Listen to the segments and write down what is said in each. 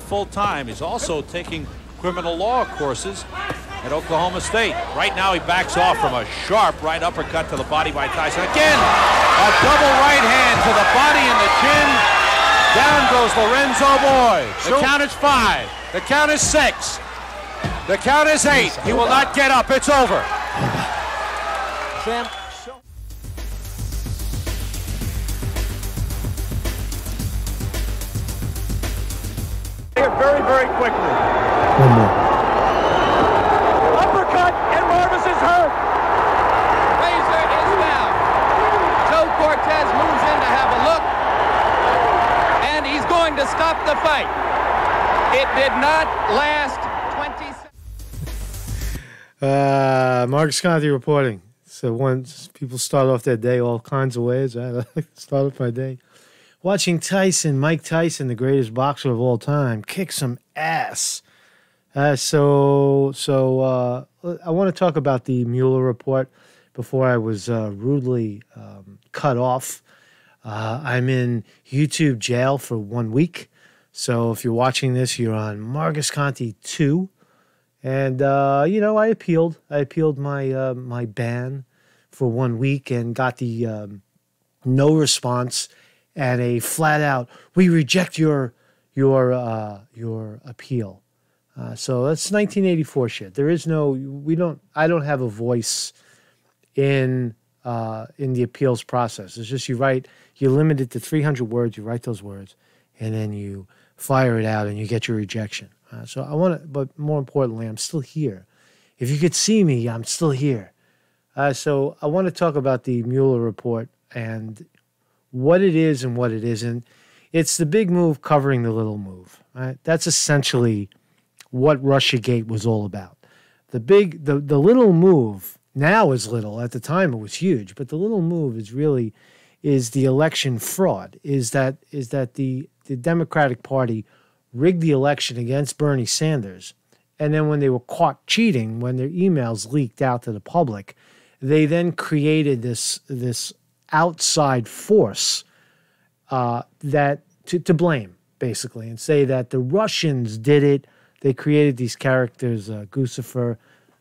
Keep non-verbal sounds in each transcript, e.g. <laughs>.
full time. He's also taking criminal law courses at Oklahoma State. Right now, he backs off from a sharp right uppercut to the body by Tyson. Again, a double right hand to the body and the chin. Down goes Lorenzo Boyd. The count is five. The count is six. The count is eight. He will not get up. It's over. Sam. Very, very quickly. One more. Uppercut, and Marvis is hurt. Frazier is down. Joe Cortez moves in to have a look, and he's going to stop the fight. It did not last 20 seconds. Uh, Marcus Conte reporting. So once people start off their day all kinds of ways, I like <laughs> start off my day. Watching Tyson, Mike Tyson, the greatest boxer of all time, kick some ass. Uh, so, so uh, I want to talk about the Mueller report before I was uh, rudely um, cut off. Uh, I'm in YouTube jail for one week. So if you're watching this, you're on Marcus Conte 2. And uh, you know, I appealed. I appealed my uh, my ban for one week and got the um, no response and a flat out we reject your your uh, your appeal. Uh, so that's 1984 shit. There is no we don't I don't have a voice in uh, in the appeals process. It's just you write you limit it to 300 words. You write those words and then you fire it out and you get your rejection. Uh, so I want to, but more importantly, I'm still here. If you could see me, I'm still here. Uh, so I want to talk about the Mueller report and what it is and what it isn't. It's the big move covering the little move. Right? That's essentially what RussiaGate was all about. The big, the the little move now is little. At the time, it was huge, but the little move is really is the election fraud. Is that is that the the Democratic Party rigged the election against Bernie Sanders. And then when they were caught cheating, when their emails leaked out to the public, they then created this this outside force uh, that to, to blame basically and say that the Russians did it. They created these characters, uh, Guccifer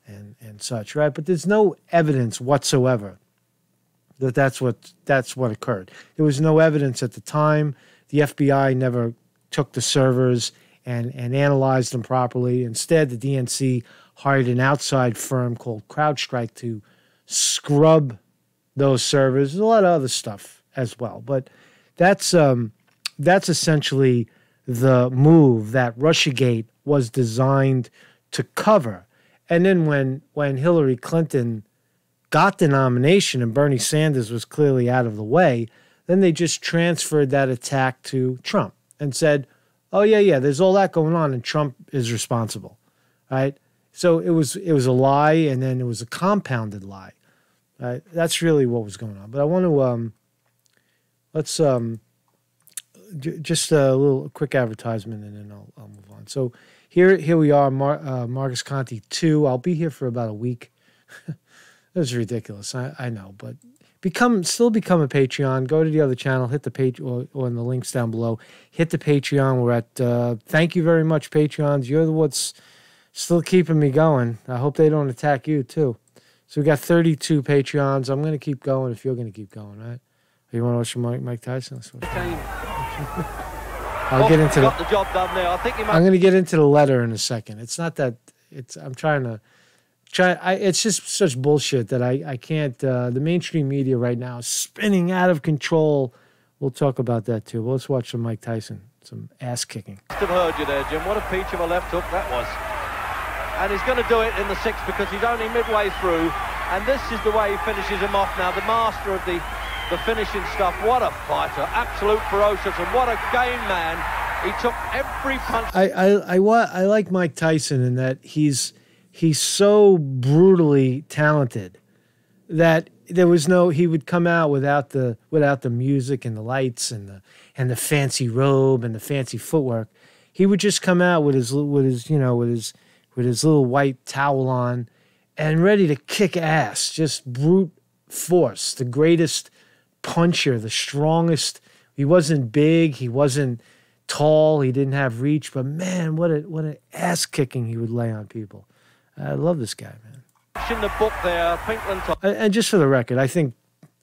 and and such, right? But there's no evidence whatsoever that that's what that's what occurred. There was no evidence at the time. The FBI never took the servers and, and analyzed them properly. Instead, the DNC hired an outside firm called CrowdStrike to scrub those servers. A lot of other stuff as well, but that's um, that's essentially the move that RussiaGate was designed to cover. And then when when Hillary Clinton got the nomination and Bernie Sanders was clearly out of the way, then they just transferred that attack to Trump and said, "Oh yeah, yeah, there's all that going on, and Trump is responsible." Right? So it was it was a lie, and then it was a compounded lie. That's really what was going on. But I want to um, let's um, j- just a little quick advertisement, and then I'll, I'll move on. So here here we are, Mar- uh, Marcus Conte two. I'll be here for about a week. <laughs> That's ridiculous. I, I know, but become still become a Patreon. Go to the other channel, hit the page or, or in the links down below. Hit the Patreon. We're at. Uh, thank you very much, Patreons. You're the what's still keeping me going. I hope they don't attack you too. So we got 32 Patreons. I'm gonna keep going if you're gonna keep going, right? You want to watch Mike, Mike Tyson? Let's. <laughs> I'll get into the. the job done there. I think he might. I'm gonna get into the letter in a second. It's not that. It's. I'm trying to. Try. I, it's just such bullshit that I. I can't. Uh, the mainstream media right now is spinning out of control. We'll talk about that too. Well, let's watch some Mike Tyson. Some ass kicking. have heard you there, Jim. What a peach of a left hook that was. And he's going to do it in the sixth because he's only midway through. And this is the way he finishes him off now. The master of the, the finishing stuff. What a fighter. Absolute ferocious. And what a game man. He took every punch. I I I, I like Mike Tyson in that he's he's so brutally talented that there was no he would come out without the without the music and the lights and the and the fancy robe and the fancy footwork. He would just come out with his with his you know with his with his little white towel on and ready to kick ass, just brute force, the greatest puncher, the strongest. He wasn't big, he wasn't tall, he didn't have reach, but man, what a what an ass kicking he would lay on people. I love this guy, man. In the book there, Pinklon. And, just for the record, I think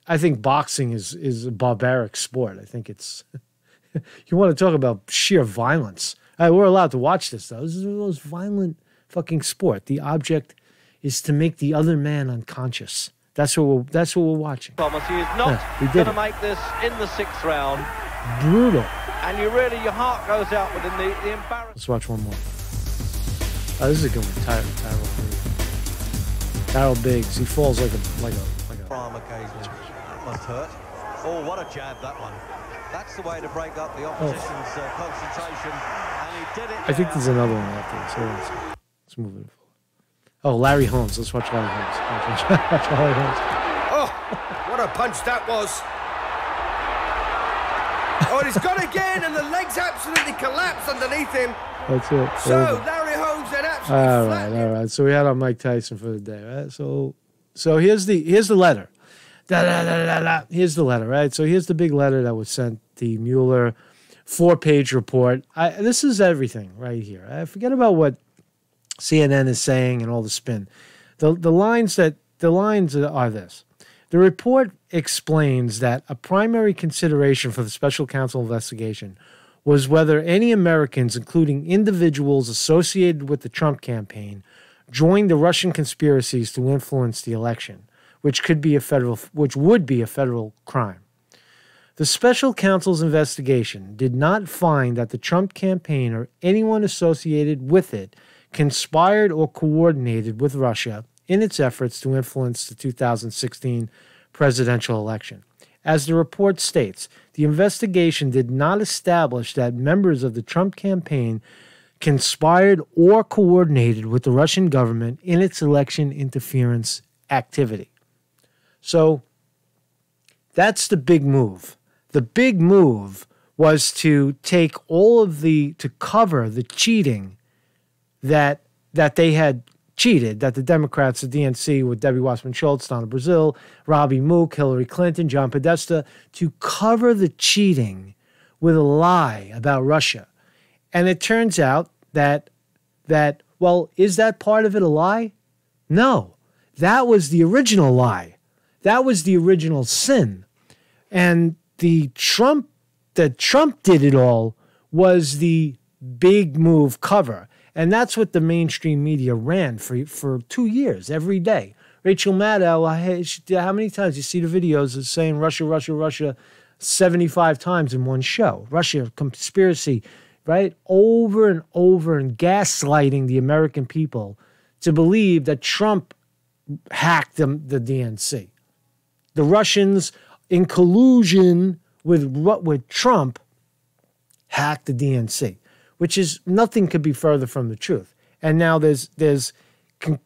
I think boxing is is a barbaric sport. I think it's <laughs> you want to talk about sheer violence. Uh, we're allowed to watch this though. This is the most violent fucking sport. The object is to make the other man unconscious. That's what we're, that's what we're watching. Thomas, he is not Yeah, going to make this in the sixth round, Brutal. and you really, your heart goes out with him. The, the embarrassment. Let's watch one more. Oh, this is a good one. Ty- Tyrell. Tyrell Biggs. He falls like a like a like a. Prime occasionally. That must hurt. Oh, what a jab that one. That's the way to break up the opposition's uh, concentration. And he did it. I think there's another one after this. Hold on a second. Let's move it. Oh, Larry Holmes. Let's watch Larry Holmes. Watch, <laughs> watch, watch Larry Holmes. Oh, what a punch that was. Oh, and he's gone again, and the legs absolutely collapsed underneath him. That's it. So, Larry Holmes then absolutely All right, flattened. all right. So we had on Mike Tyson for the day, right? So, so here's the here's the letter. Da, da, da, da, da. Here's the letter, right? So here's the big letter that was sent. The Mueller four-page report. I, this is everything right here. I forget about what CNN is saying and all the spin. The the lines that the lines are this. The report explains that a primary consideration for the special counsel investigation was whether any Americans, including individuals associated with the Trump campaign, joined the Russian conspiracies to influence the election, which could be a federal which would be a federal crime. The special counsel's investigation did not find that the Trump campaign or anyone associated with it conspired or coordinated with Russia in its efforts to influence the 2016 presidential election. As the report states, the investigation did not establish that members of the Trump campaign conspired or coordinated with the Russian government in its election interference activity. So that's the big move. The big move was to take all of the to cover the cheating that that they had cheated, that the Democrats, the DNC with Debbie Wasserman Schultz, Donna Brazile, Robbie Mook, Hillary Clinton, John Podesta, to cover the cheating with a lie about Russia. And it turns out that that well, is that part of it a lie? No. That was the original lie. That was the original sin. And the Trump that Trump did it all was the big move cover. And that's what the mainstream media ran for for two years, every day. Rachel Maddow, how many times you see the videos of saying Russia, Russia, Russia 75 times in one show? Russia conspiracy, right? Over and over and gaslighting the American people to believe that Trump hacked them, the DNC. The Russians, in collusion with with Trump, hacked the DNC, which is nothing could be further from the truth. And now there's there's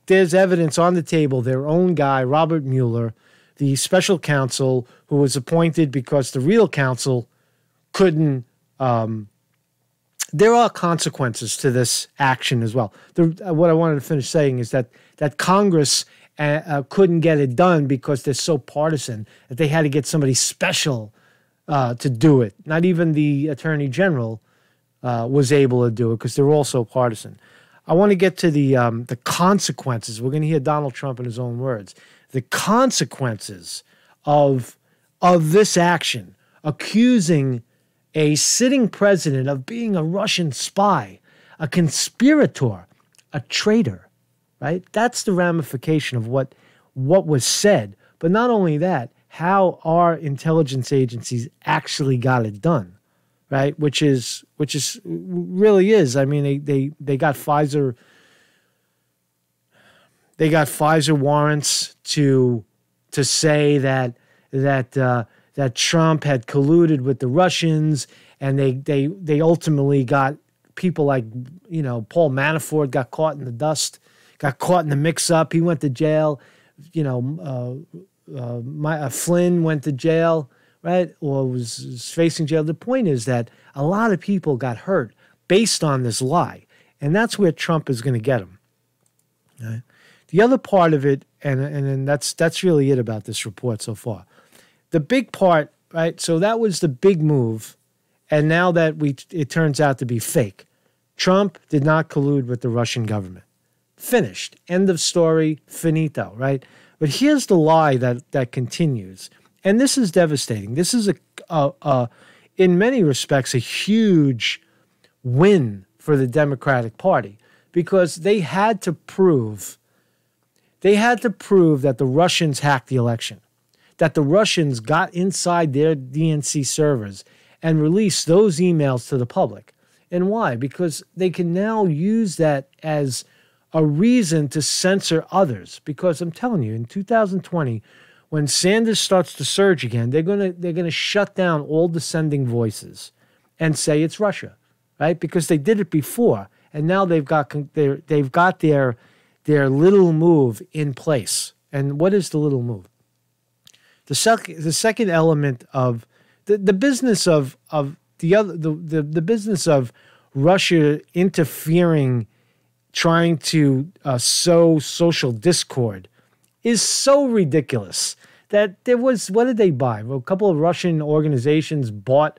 there's evidence on the table. Their own guy, Robert Mueller, the special counsel who was appointed because the real counsel couldn't. Um, there are consequences to this action as well. The, uh, what I wanted to finish saying is that that Congress uh, uh, couldn't get it done because they're so partisan that they had to get somebody special uh, to do it. Not even the Attorney General uh, was able to do it because they're all so partisan. I want to get to the um, the consequences. We're going to hear Donald Trump in his own words. The consequences of of this action, accusing a sitting president of being a Russian spy, a conspirator, a traitor, right? That's the ramification of what what was said. But not only that, how our intelligence agencies actually got it done, right? Which is which is really is. I mean, they they they got FISA. They got FISA warrants to to say that that uh, that Trump had colluded with the Russians, and they they they ultimately got people like you know Paul Manafort got caught in the dust, got caught in the mix-up. He went to jail. You know, uh, uh, my, uh, Flynn went to jail, right, or was, facing jail. The point is that a lot of people got hurt based on this lie, and that's where Trump is going to get them. Right? The other part of it, and and then that's that's really it about this report so far. The big part, right? So that was the big move, and now that we it turns out to be fake. Trump did not collude with the Russian government. Finished. End of story. Finito. Right. But here's the lie that that continues, and this is devastating. This is a, a, a in many respects a huge win for the Democratic Party because they had to prove they had to prove that the Russians hacked the election, that the Russians got inside their DNC servers and released those emails to the public. And why? Because they can now use that as a reason to censor others. Because I'm telling you, in 2020, when Sanders starts to surge again, they're gonna they're gonna shut down all dissenting voices and say it's Russia, right? Because they did it before, and now they've got they they've got their their little move in place. And what is the little move? The second the second element of the, the business of of the other the, the, the business of Russia interfering, trying to uh, sow social discord, is so ridiculous that there was what did they buy? A couple of Russian organizations bought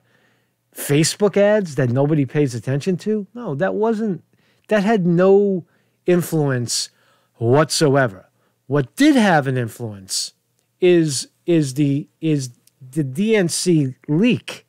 Facebook ads that nobody pays attention to. No, that wasn't. That had no influence whatsoever. What did have an influence is is the is the DNC leak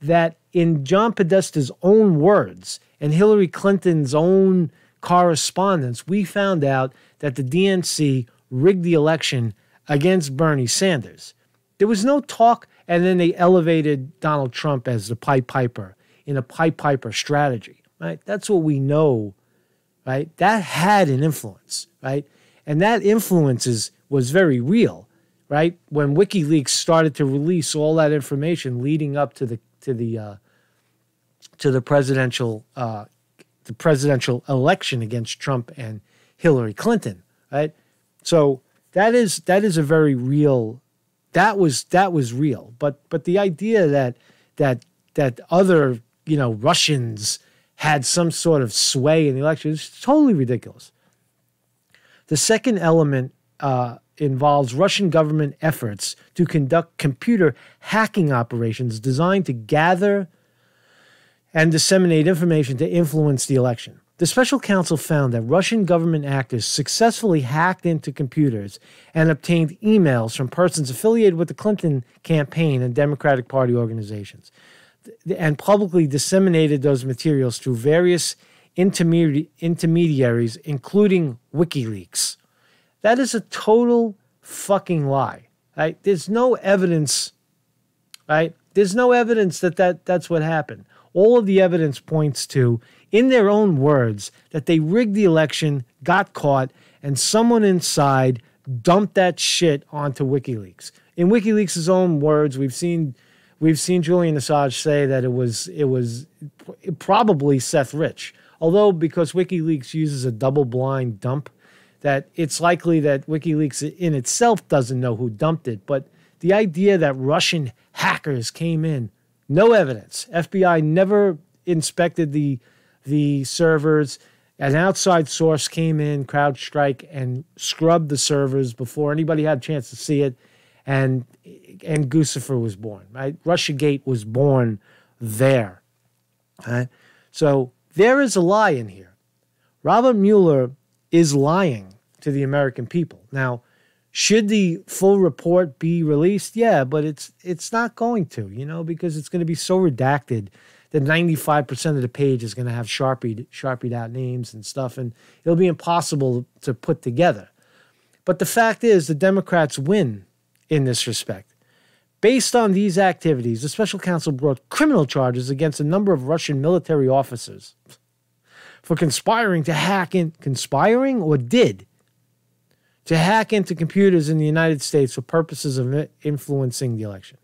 that in John Podesta's own words and Hillary Clinton's own correspondence, we found out that the DNC rigged the election against Bernie Sanders. There was no talk, and then they elevated Donald Trump as the Pied Piper in a Pied Piper strategy. Right? That's what we know. Right? That had an influence. Right? And that influence is, was very real right? When WikiLeaks started to release all that information leading up to the to the uh, to the presidential uh, the presidential election against Trump and Hillary Clinton, right? So that is that is a very real that was that was real. But but the idea that that that other you know Russians had some sort of sway in the election is totally ridiculous. The second element uh, involves Russian government efforts to conduct computer hacking operations designed to gather and disseminate information to influence the election. The special counsel found that Russian government actors successfully hacked into computers and obtained emails from persons affiliated with the Clinton campaign and Democratic Party organizations and publicly disseminated those materials through various intermedi- intermediaries, including WikiLeaks. That is a total fucking lie. Right? There's no evidence, right? There's no evidence that, that that's what happened. All of the evidence points to, in their own words, that they rigged the election, got caught, and someone inside dumped that shit onto WikiLeaks. In WikiLeaks' own words, we've seen we've seen Julian Assange say that it was it was probably Seth Rich. Although because WikiLeaks uses a double blind dump, that it's likely that WikiLeaks in itself doesn't know who dumped it, but the idea that Russian hackers came in, no evidence. FBI never inspected the the servers. An outside source came in, CrowdStrike, and scrubbed the servers before anybody had a chance to see it, and and Guccifer was born. Right, RussiaGate was born there. Right? So there is a lie in here. Robert Mueller is lying to the American people. Now, should the full report be released? Yeah, but it's it's not going to, you know, because it's going to be so redacted that 95% of the page is going to have sharpied sharpied out names and stuff and it'll be impossible to put together. But the fact is the Democrats win in this respect. Based on these activities, the special counsel brought criminal charges against a number of Russian military officers for conspiring to hack in, conspiring or did, to hack into computers in the United States for purposes of influencing the election.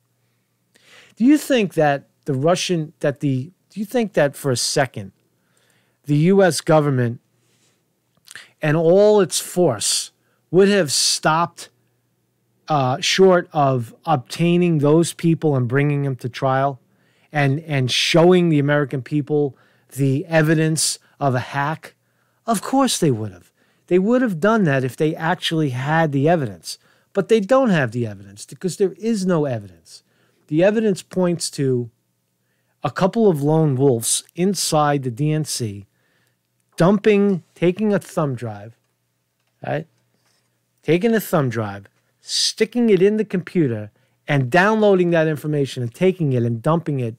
Do you think that the Russian, that the, do you think that for a second, the US government and all its force would have stopped uh, short of obtaining those people and bringing them to trial and, and showing the American people the evidence of a hack? Of course they would have. They would have done that if they actually had the evidence. But they don't have the evidence because there is no evidence. The evidence points to a couple of lone wolves inside the DNC, dumping, taking a thumb drive, right? Taking a thumb drive, sticking it in the computer, and downloading that information and taking it and dumping it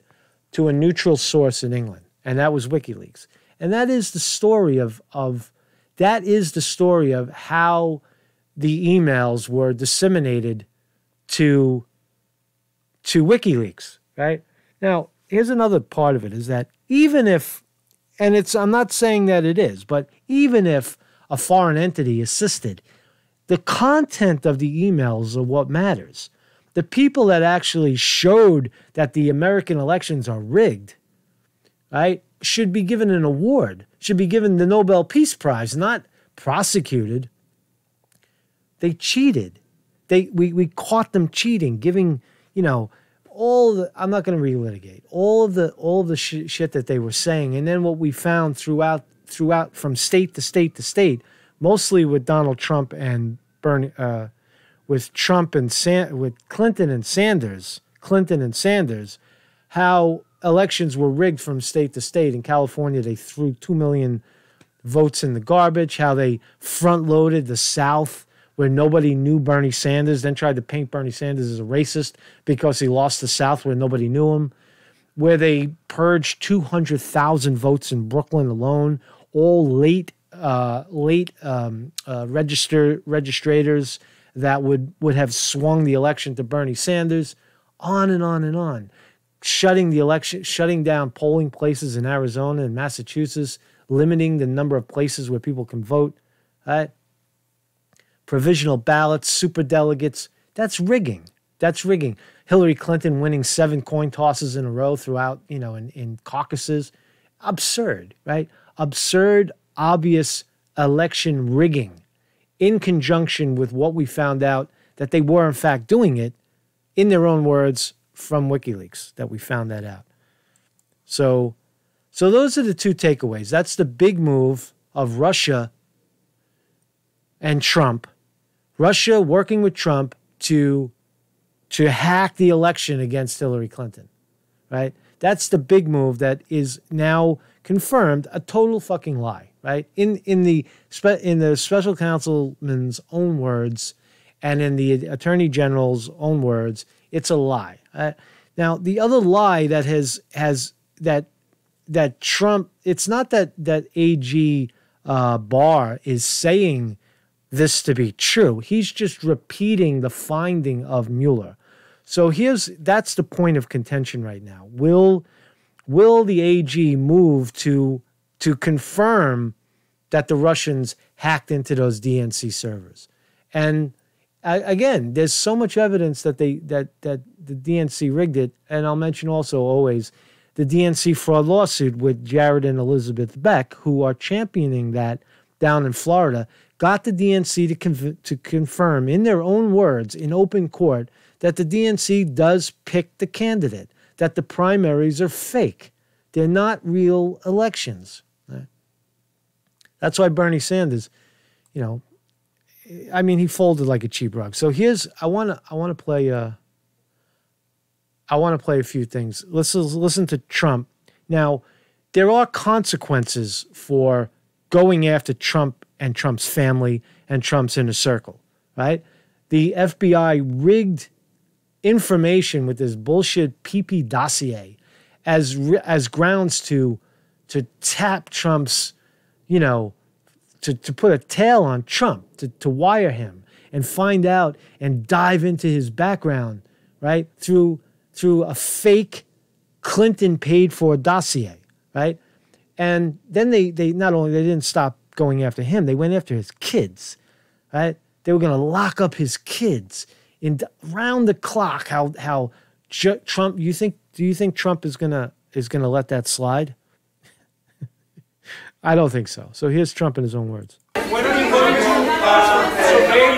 to a neutral source in England. And that was WikiLeaks. And that is the story of, of that is the story of how the emails were disseminated to to WikiLeaks, right? Now, here's another part of it is that even if and it's I'm not saying that it is, but even if a foreign entity assisted, the content of the emails are what matters. The people that actually showed that the American elections are rigged, right, should be given an award, should be given the Nobel Peace Prize, not prosecuted. They cheated. They we, we caught them cheating, giving, you know, all the I'm not going to relitigate all of the all of the sh- shit that they were saying, and then what we found throughout throughout from state to state to state, mostly with Donald Trump and Bernie, uh, with Trump and San- with Clinton and Sanders, Clinton and Sanders, how elections were rigged from state to state. In California, they threw two million votes in the garbage. How they front loaded the South where nobody knew Bernie Sanders, then tried to paint Bernie Sanders as a racist because he lost the South where nobody knew him, where they purged 200,000 votes in Brooklyn alone, all late uh, late um, uh, register registrators that would would have swung the election to Bernie Sanders, on and on and on, shutting the election, shutting down polling places in Arizona and Massachusetts, limiting the number of places where people can vote. Right? Provisional ballots, super delegates. That's rigging. That's rigging. Hillary Clinton winning seven coin tosses in a row throughout, you know, in, in caucuses. Absurd, right? Absurd, obvious election rigging in conjunction with what we found out that they were, in fact, doing it in their own words from WikiLeaks that we found that out. So, so those are the two takeaways. That's the big move of Russia and Trump Russia working with Trump to to hack the election against Hillary Clinton, right? That's the big move that is now confirmed a total fucking lie, right? In in the in the special counselman's own words and in the attorney general's own words, it's a lie. Uh, now, the other lie that has has that that Trump, it's not that that AG uh, Barr is saying this to be true. He's just repeating the finding of Mueller. So here's that's the point of contention right now. Will will the AG move to to confirm that the Russians hacked into those DNC servers? And again, there's so much evidence that they that that the DNC rigged it. And I'll mention also always the DNC fraud lawsuit with Jared and Elizabeth Beck, who are championing that down in Florida got the DNC to, conv- to confirm, in their own words, in open court, that the DNC does pick the candidate, that the primaries are fake. They're not real elections. Right? That's why Bernie Sanders, you know, I mean, he folded like a cheap rug. So here's I want to I want to play uh I want to play a few things. Let's listen to Trump. Now, there are consequences for going after Trump and Trump's family and Trump's inner circle, right? The FBI rigged information with this bullshit PP dossier as as grounds to to tap Trump's, you know, to, to put a tail on Trump, to, to wire him and find out and dive into his background, right? Through through a fake Clinton paid for dossier, right? And then they they not only they didn't stop going after him. They went after his kids, right? They were going to lock up his kids in round the clock. How how Trump? You think? Do you think Trump is gonna is gonna let that slide? <laughs> I don't think so. So here's Trump in his own words. When are you going to uh,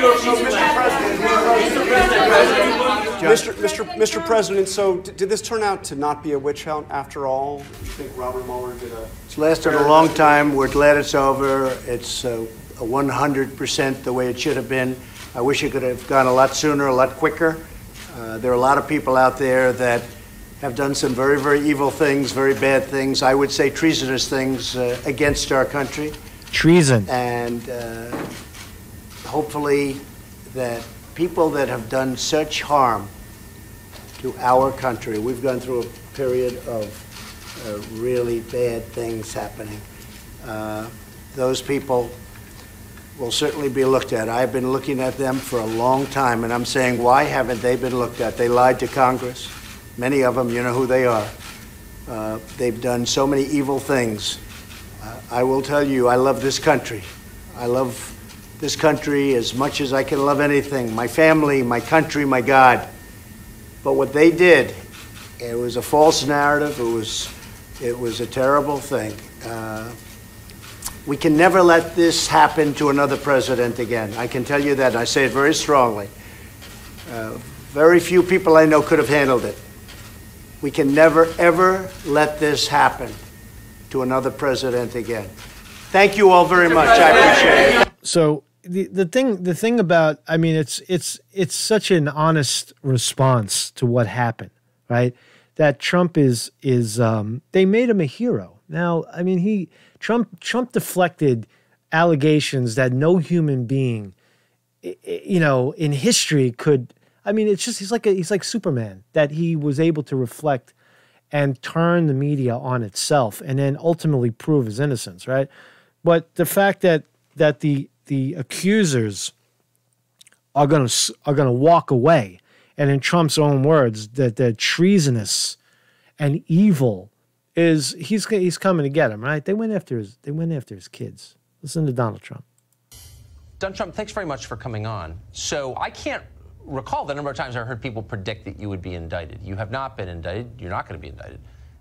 your. President? President. Mr. Mr. Mr. President, so did this turn out to not be a witch hunt after all? You think Robert Mueller did a? It's lasted a long time. We're glad it's over. It's uh, 100% the way it should have been. I wish it could have gone a lot sooner, a lot quicker. Uh, there are a lot of people out there that have done some very, very evil things, very bad things, I would say treasonous things uh, against our country. Treason. And uh, hopefully, that people that have done such harm to our country, we've gone through a period of uh, really bad things happening. Uh, those people will certainly be looked at. I've been looking at them for a long time, and I'm saying, why haven't they been looked at? They lied to Congress. Many of them, you know who they are. Uh, they've done so many evil things. Uh, I will tell you, I love this country. I love this country as much as I can love anything my family, my country, my God. But what they did, it was a false narrative, it was, it was a terrible thing. Uh, we can never let this happen to another president again. I can tell you that. I say it very strongly. Uh, very few people I know could have handled it. We can never, ever let this happen to another president again. Thank you all very much. I appreciate it. So the the thing the thing about I mean it's it's it's such an honest response to what happened, right? That Trump is is um, they made him a hero. Now I mean he Trump Trump deflected allegations that no human being, you know, in history could. I mean, it's just he's like a, he's like Superman that he was able to reflect and turn the media on itself, and then ultimately prove his innocence, right? But the fact that that the the accusers are going to are going to walk away, and in Trump's own words, that they're treasonous and evil is he's he's coming to get him, right? They went after his they went after his kids. Listen to Donald Trump. Donald Trump, thanks very much for coming on. So I can't recall the number of times I heard people predict that you would be indicted. You have not been indicted. You're not going to be indicted.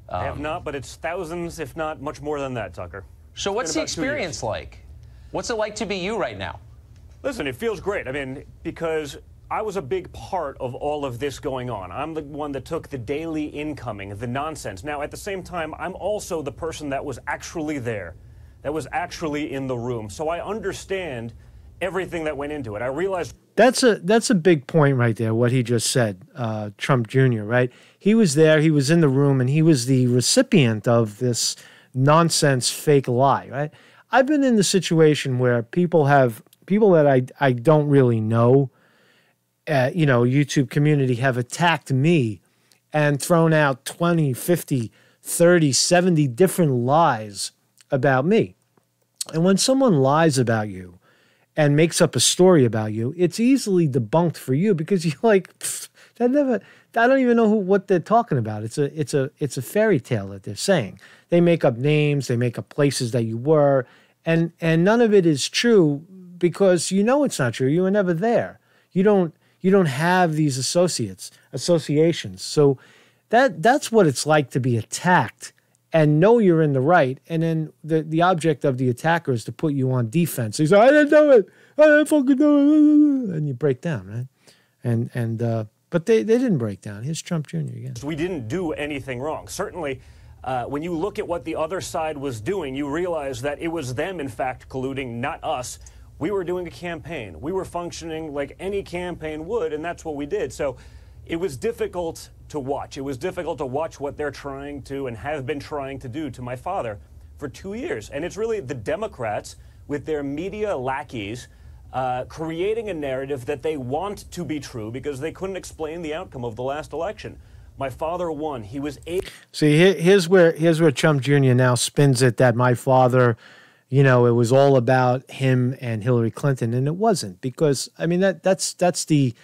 Um, I have um, not, but it's thousands, if not much more than that, Tucker. So what's the experience like? What's it like to be you right now? Listen, it feels great. I mean, because I was a big part of all of this going on. I'm the one that took the daily incoming, the nonsense. Now, at the same time, I'm also the person that was actually there, that was actually in the room. So I understand everything that went into it. I realized that's a that's a big point right there. What he just said, uh, Trump Jr. Right? He was there. He was in the room, and he was the recipient of this nonsense, fake lie. Right? I've been in the situation where people have people that I I don't really know uh, you know, YouTube community have attacked me and thrown out 20, 50, 30, 70 different lies about me. And when someone lies about you and makes up a story about you, it's easily debunked for you because <laughs> you're like, that never I don't even know who, what they're talking about. It's a it's a it's a fairy tale that they're saying. They make up names, they make up places that you were, and and none of it is true because you know it's not true. You were never there. You don't you don't have these associates associations so that that's what it's like to be attacked and know you're in the right and then the, the object of the attacker is to put you on defense he's like i didn't do it i didn't fucking do it and you break down right and and uh, but they, they didn't break down here's trump jr again we didn't do anything wrong certainly uh, when you look at what the other side was doing, you realize that it was them, in fact, colluding, not us. We were doing a campaign. We were functioning like any campaign would, and that's what we did. So it was difficult to watch. It was difficult to watch what they're trying to and have been trying to do to my father for two years. And it's really the Democrats with their media lackeys uh, creating a narrative that they want to be true because they couldn't explain the outcome of the last election. My father won. He was able. See, here's where here's where Trump Jr. now spins it that my father you know, it was all about him and Hillary Clinton, and it wasn't because I mean that that's that's the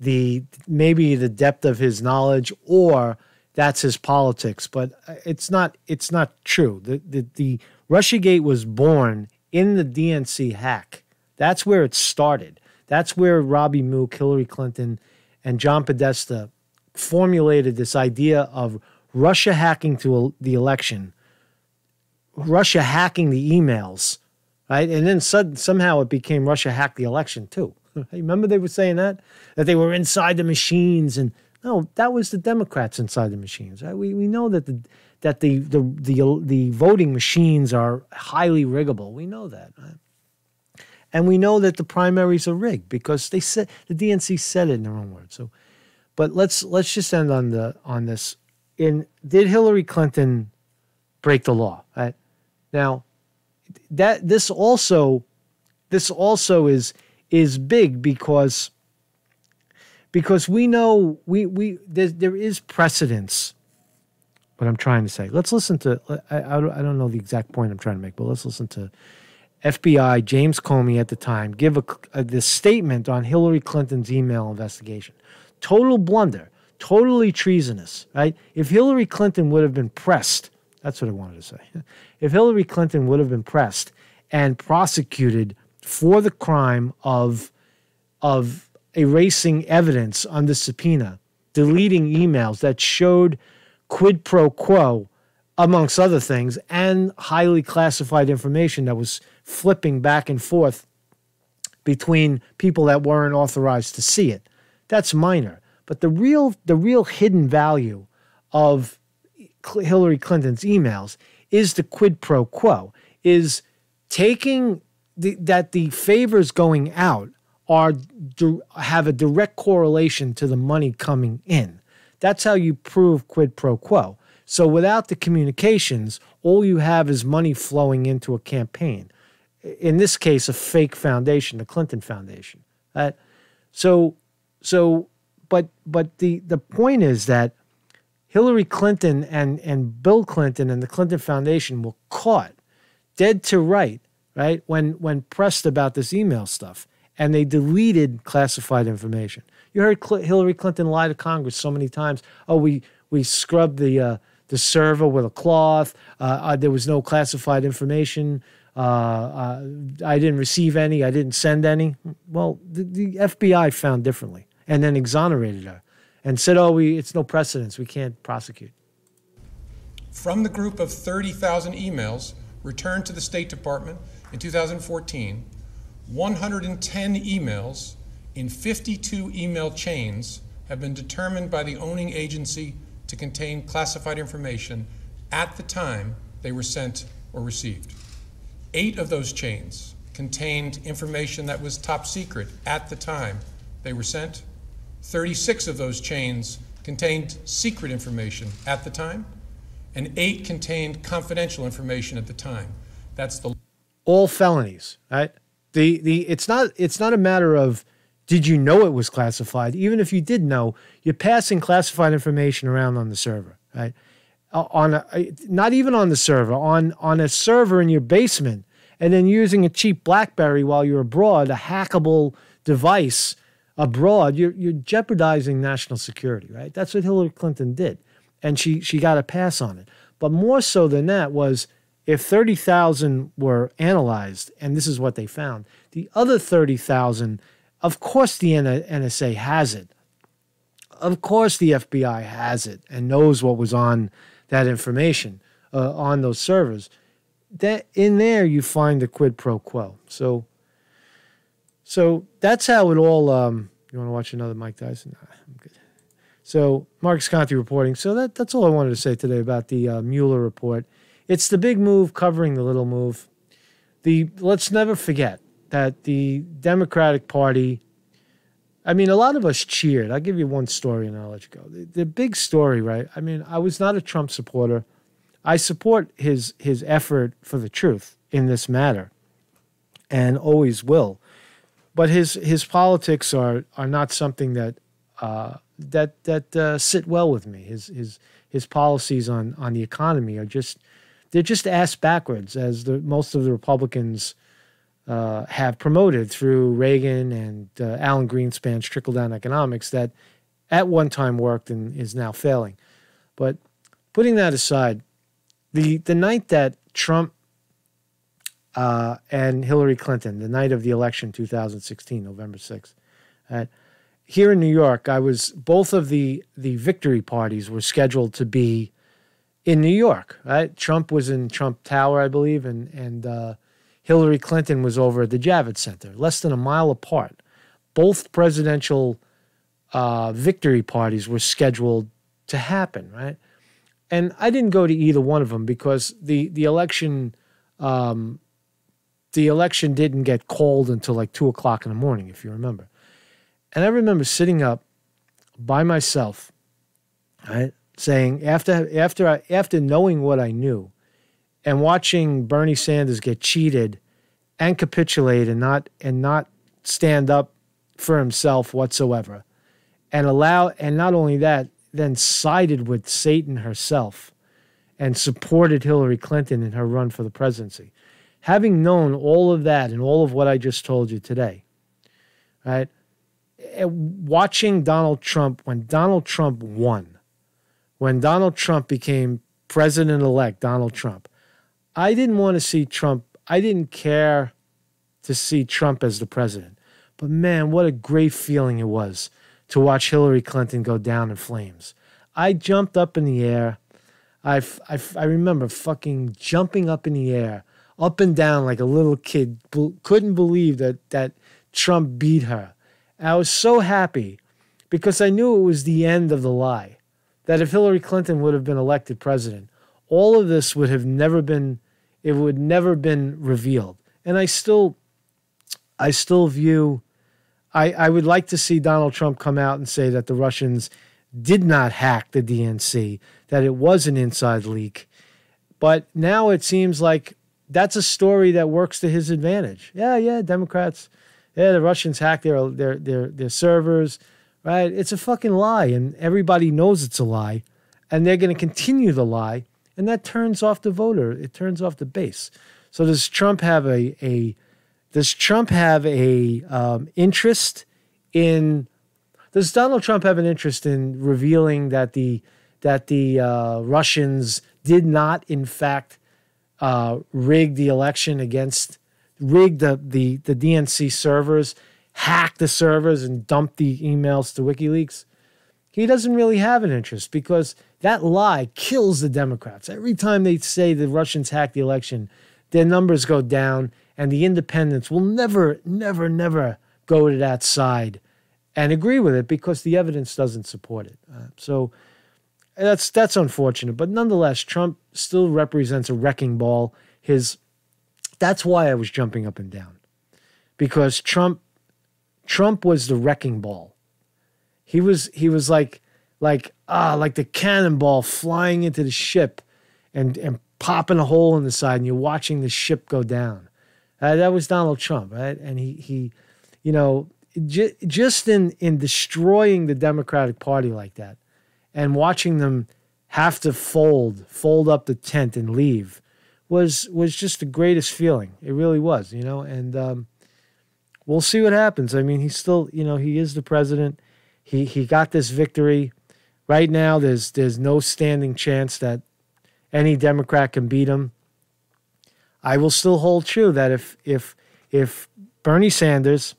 the maybe the depth of his knowledge or that's his politics, but it's not it's not true. The the, the RussiaGate was born in the DNC hack. That's where it started. That's where Robbie Mook, Hillary Clinton, and John Podesta formulated this idea of Russia hacking to the election Russia hacking the emails, right? And then sud- somehow it became Russia hacked the election too. <laughs> Remember they were saying that that they were inside the machines, and no, that was the Democrats inside the machines. Right? We we know that the that the the the the voting machines are highly riggable. We know that. Right? And we know that the primaries are rigged because they said the DNC said it in their own words. So, but let's let's just end on the on this in did Hillary Clinton break the law? Right? Now, that this also this also is is big because because we know we we there, there is precedence what i'm trying to say let's listen to I, I, I don't know the exact point i'm trying to make but let's listen to fbi james comey at the time give a, a this statement on hillary clinton's email investigation. Total blunder totally treasonous right? If hillary clinton would have been pressed that's what i wanted to say. <laughs> If hillary clinton would have been pressed and prosecuted for the crime of of erasing evidence under subpoena, deleting emails that showed quid pro quo, amongst other things, and highly classified information that was flipping back and forth between people that weren't authorized to see it. That's minor. But the real the real hidden value of Hillary Clinton's emails is the quid pro quo, is taking the, that the favors going out are have a direct correlation to the money coming in. That's how you prove quid pro quo. So without the communications, all you have is money flowing into a campaign. In this case, a fake foundation, the Clinton Foundation. Right? So, so, but but the the point is that Hillary Clinton and and Bill Clinton and the Clinton Foundation were caught dead to right, right when when pressed about this email stuff and they deleted classified information. You heard Cl- Hillary Clinton lie to Congress so many times. Oh, we we scrubbed the uh, the server with a cloth. Uh, uh, there was no classified information. Uh, uh, I didn't receive any. I didn't send any. Well, the, the, FBI found differently and then exonerated her and said, "Oh, we it's no precedence. We can't prosecute." From the group of 30,000 emails returned to the State Department in 2014 110 emails in 52 email chains have been determined by the owning agency to contain classified information at the time they were sent or received. Eight of those chains contained information that was top secret at the time they were sent. 36 of those chains contained secret information at the time, and eight contained confidential information at the time. That's the all felonies, right? The the it's not it's not a matter of did you know it was classified? Even if you did know, you're passing classified information around on the server, right? Uh, on a, not even on the server, on on a server in your basement, and then using a cheap BlackBerry while you're abroad, a hackable device abroad, you're you're jeopardizing national security, right? That's what Hillary Clinton did, and she she got a pass on it. But more so than that was if 30,000 were analyzed, and this is what they found, the other 30,000, of course the NSA has it. Of course the FBI has it and knows what was on that information uh, on those servers. That in there you find the quid pro quo. So, so that's how it all. Um, you want to watch another Mike Tyson? Nah, I'm good. So Mark Conte reporting. So that that's all I wanted to say today about the uh, Mueller report. It's the big move covering the little move. The let's never forget that the Democratic Party. I mean, a lot of us cheered. I'll give you one story and I'll let you go. The, the big story, right? I mean, I was not a Trump supporter. I support his his effort for the truth in this matter, and always will. But his his politics are are not something that uh, that that uh, sit well with me. His his his policies on on the economy are just they're just ass backwards, as the, most of the Republicans uh, have promoted through Reagan and uh, Alan Greenspan's trickle down economics that at one time worked and is now failing. But putting that aside, the, the night that Trump uh, and Hillary Clinton, the night of the election 2016, November 6th, here in New York, I was both of the the victory parties were scheduled to be in New York. Right? Trump was in Trump Tower, I believe, and and uh, Hillary Clinton was over at the Javits Center, less than a mile apart. Both presidential uh, victory parties were scheduled to happen, right? And I didn't go to either one of them because the the election, um, the election didn't get called until like two o'clock in the morning, if you remember. And I remember sitting up by myself, right, saying after after I, after knowing what I knew, and watching Bernie Sanders get cheated, and capitulate and not and not stand up for himself whatsoever, and allow and not only that, then sided with Satan herself, and supported Hillary Clinton in her run for the presidency. Having known all of that and all of what I just told you today, right? eh, Watching Donald Trump when Donald Trump won when Donald Trump became president elect, Donald Trump, I didn't want to see Trump, I didn't care to see Trump as the president. But man, what a great feeling it was to watch Hillary Clinton go down in flames. I jumped up in the air. I, I, I remember fucking jumping up in the air, up and down like a little kid. Couldn't believe that, that Trump beat her. I was so happy because I knew it was the end of the lie that if Hillary Clinton would have been elected president, all of this would have never been it would never been revealed. And I still I still view I, I would like to see Donald Trump come out and say that the Russians did not hack the DNC, that it was an inside leak. But now it seems like that's a story that works to his advantage. Yeah, yeah, Democrats, yeah, the Russians hacked their their their their servers right? It's a fucking lie, and everybody knows it's a lie, and they're going to continue the lie, and that turns off the voter. It turns off the base. So does Trump have a a does Trump have a um, interest in? Does Donald Trump have an interest in revealing that the that the uh, Russians did not, in fact, uh, rig the election against rig the the the DNC servers hack the servers and dump the emails to WikiLeaks. He doesn't really have an interest because that lie kills the Democrats. Every time they say the Russians hacked the election, their numbers go down, and the independents will never, never, never go to that side and agree with it because the evidence doesn't support it. Uh, so that's that's unfortunate, but nonetheless, Trump still represents a wrecking ball. His that's why I was jumping up and down because Trump Trump was the wrecking ball. He was he was like like ah like the cannonball flying into the ship and and popping a hole in the side and you're watching the ship go down. Uh, that was Donald Trump, right? And he he you know j- just in in destroying the Democratic Party like that and watching them have to fold fold up the tent and leave was was just the greatest feeling. It really was, you know, and um, we'll see what happens. I mean, he's still, you know, he is the president. He he got this victory. Right now, there's there's no standing chance that any Democrat can beat him. I will still hold true that if if if Bernie Sanders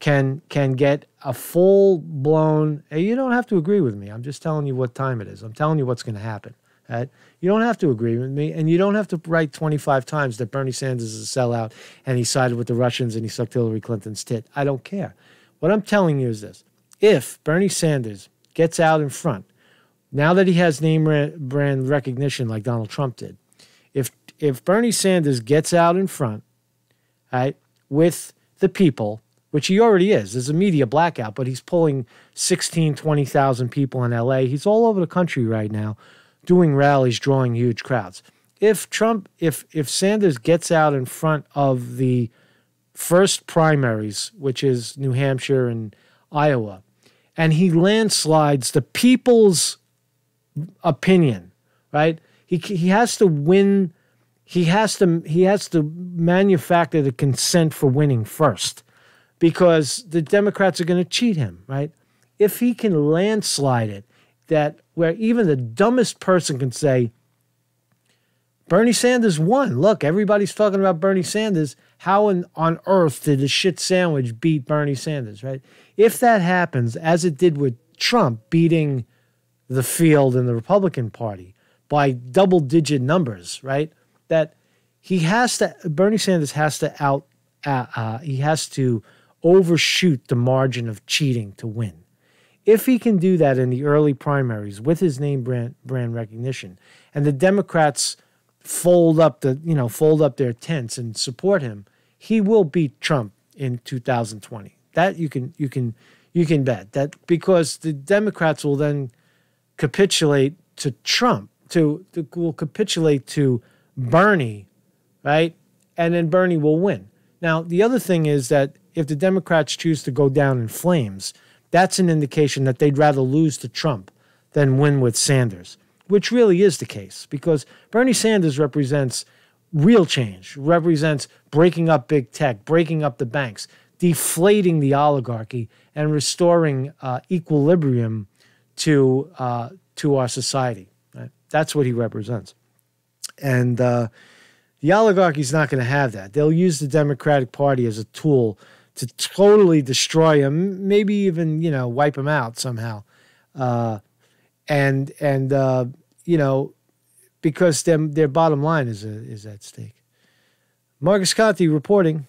can can get a full blown, you don't have to agree with me. I'm just telling you what time it is. I'm telling you what's going to happen. Right? You don't have to agree with me, and you don't have to write 25 times that Bernie Sanders is a sellout and he sided with the Russians and he sucked Hillary Clinton's tit. I don't care. What I'm telling you is this if Bernie Sanders gets out in front, now that he has name brand recognition like Donald Trump did, if if Bernie Sanders gets out in front, right, with the people, which he already is, there's a media blackout, but he's pulling 16, 20,000 people in LA. He's all over the country right now doing rallies, drawing huge crowds. If Trump, if if Sanders gets out in front of the first primaries, which is New Hampshire and Iowa, and he landslides the people's opinion, right? He he has to win. He has to he has to manufacture the consent for winning first, because the Democrats are going to cheat him, right? If he can landslide it that where even the dumbest person can say, Bernie Sanders won. Look, everybody's talking about Bernie Sanders. How in, on earth did the shit sandwich beat Bernie Sanders, right? If that happens, as it did with Trump beating the field in the Republican Party by double digit numbers, right? That he has to, Bernie Sanders has to out, uh, uh, he has to overshoot the margin of cheating to win. If he can do that in the early primaries with his name brand, brand recognition, and the Democrats fold up the you know fold up their tents and support him, he will beat Trump in 2020. That you can you can you can bet that because the Democrats will then capitulate to Trump, to, to will capitulate to Bernie, right? And then Bernie will win. Now, the other thing is that if the Democrats choose to go down in flames, that's an indication that they'd rather lose to Trump than win with Sanders, which really is the case because Bernie Sanders represents real change, represents breaking up big tech, breaking up the banks, deflating the oligarchy, and restoring uh, equilibrium to uh, to our society. Right? That's what he represents, and uh, the oligarchy is not going to have that. They'll use the Democratic Party as a tool to totally destroy him, maybe even you know wipe him out somehow, uh, and and uh, you know because them their bottom line is uh, is at stake. Marcus Conte reporting.